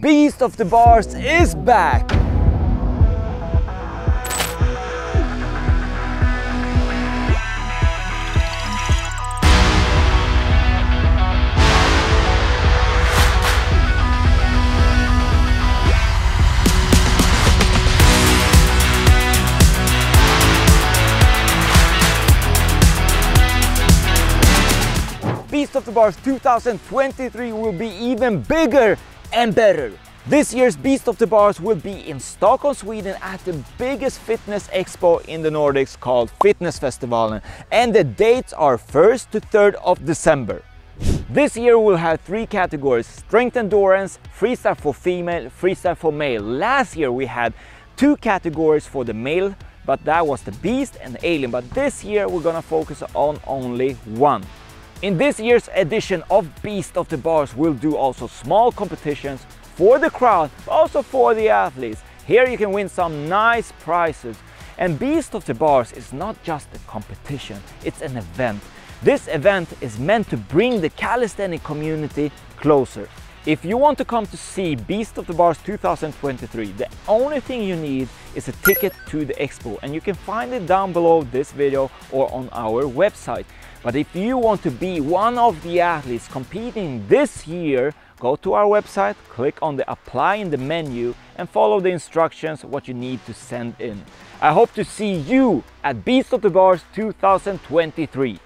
Beast of the Barz is back! Beast of the Barz 2023 will be even bigger and better. This year's Beast of the Barz will be in Stockholm, Sweden at the biggest fitness expo in the Nordics called Fitness Fitnessfestivalen and the dates are 1st to 3rd of December. This year we'll have three categories, strength endurance, freestyle for female, freestyle for male. Last year we had two categories for the male, but that was the beast and the alien. But this year we're gonna focus on only one. In this year's edition of Beast of the Barz, we'll do also small competitions for the crowd, but also for the athletes. Here you can win some nice prizes. And Beast of the Barz is not just a competition, it's an event. This event is meant to bring the calisthenic community closer. If you want to come to see Beast of the Barz 2023, the only thing you need is a ticket to the expo and you can find it down below this video or on our website. But if you want to be one of the athletes competing this year, go to our website, click on the apply in the menu and follow the instructions what you need to send in. I hope to see you at Beast of the Barz 2023.